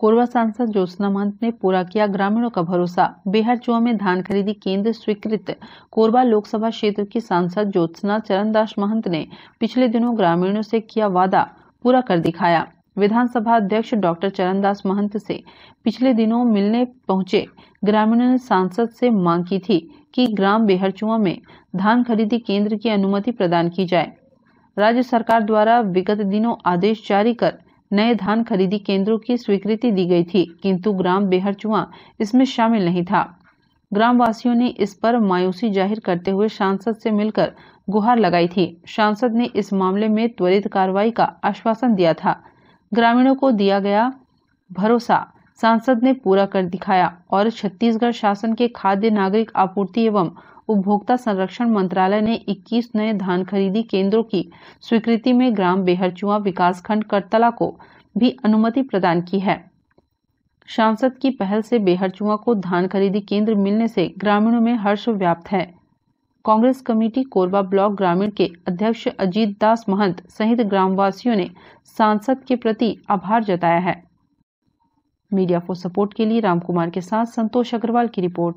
कोरबा सांसद ज्योत्सना महंत ने पूरा किया ग्रामीणों का भरोसा। बेहरचुआ में धान खरीदी केंद्र स्वीकृत। कोरबा लोकसभा क्षेत्र की सांसद ज्योत्सना चरणदास महंत ने पिछले दिनों ग्रामीणों से किया वादा, पूरा कर दिखाया। विधानसभा अध्यक्ष डॉक्टर चरणदास महंत से पिछले दिनों मिलने पहुँचे ग्रामीणों ने सांसद से मांग की थी कि ग्राम बेहरचुआ में धान खरीदी केंद्र की अनुमति प्रदान की जाए। राज्य सरकार द्वारा विगत दिनों आदेश जारी कर नए धान खरीदी केंद्रों की स्वीकृति दी गई थी, किंतु ग्राम बेहरचुआ इसमें शामिल नहीं था। ग्रामवासियों ने इस पर मायूसी ज़ाहिर करते हुए सांसद से मिलकर गुहार लगाई थी। सांसद ने इस मामले में त्वरित कार्रवाई का आश्वासन दिया था। ग्रामीणों को दिया गया भरोसा सांसद ने पूरा कर दिखाया और छत्तीसगढ़ शासन के खाद्य नागरिक आपूर्ति एवं उपभोक्ता संरक्षण मंत्रालय ने 21 नए धान खरीदी केंद्रों की स्वीकृति में ग्राम बेहरचुआ विकासखंड करतला को भी अनुमति प्रदान की है। सांसद की पहल से बेहरचुआ को धान खरीदी केंद्र मिलने से ग्रामीणों में हर्ष व्याप्त है। कांग्रेस कमेटी कोरबा ब्लॉक ग्रामीण के अध्यक्ष अजीत दास महंत सहित ग्रामवासियों ने सांसद के प्रति आभार जताया है। मीडिया फॉर सपोर्ट के लिए रामकुमार के साथ संतोष अग्रवाल की रिपोर्ट।